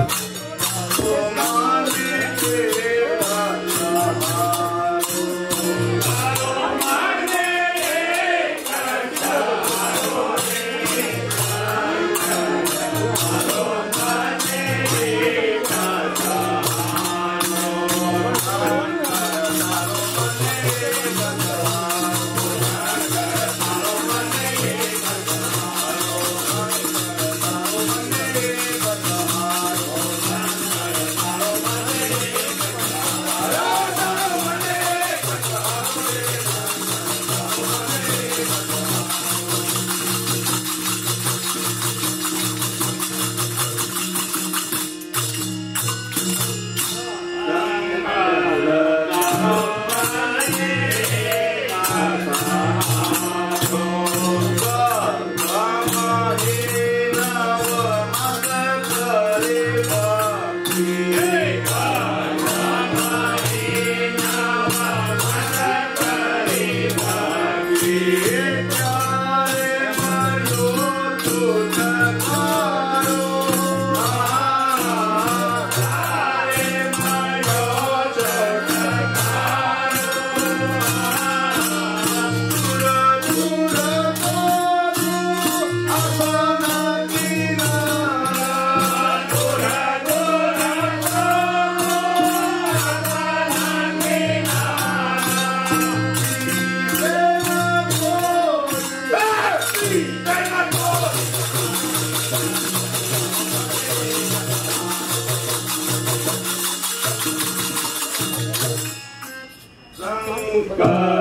Oh, Hey! か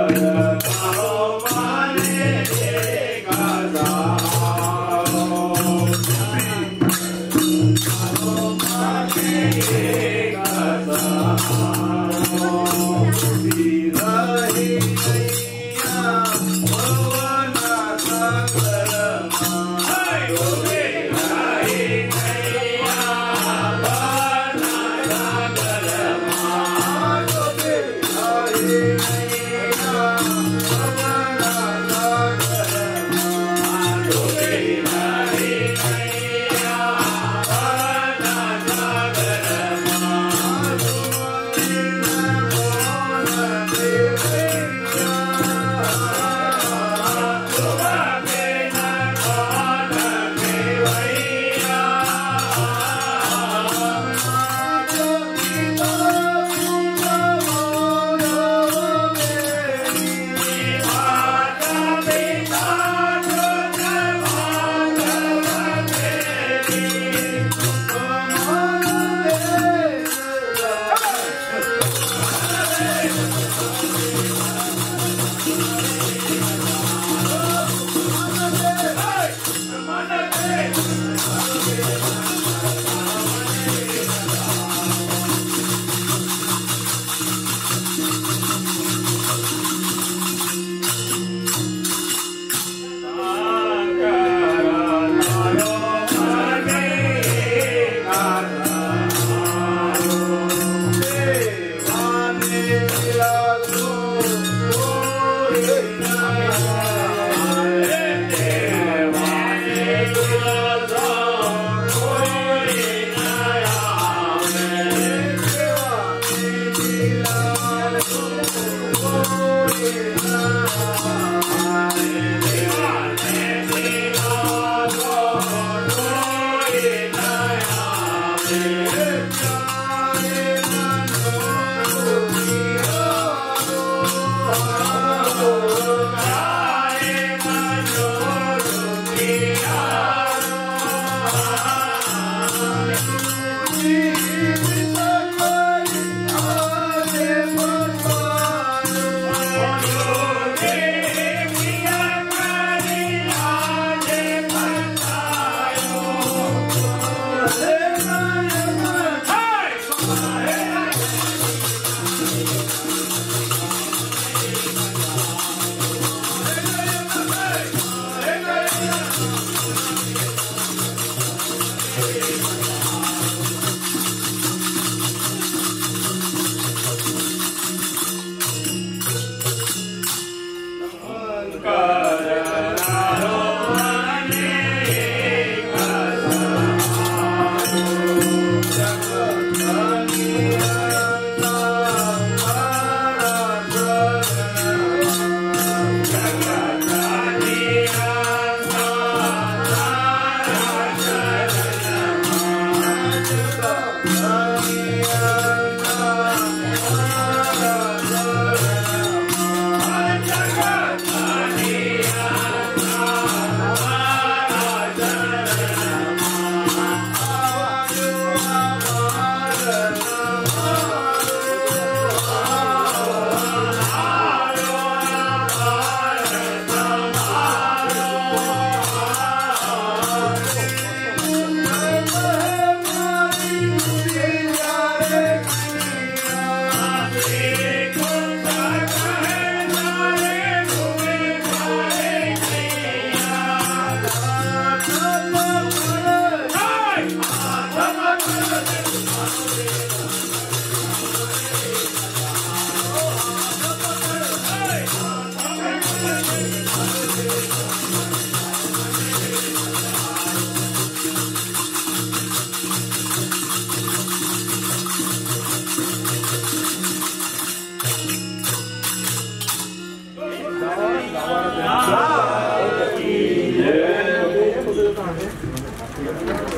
God. Yeah.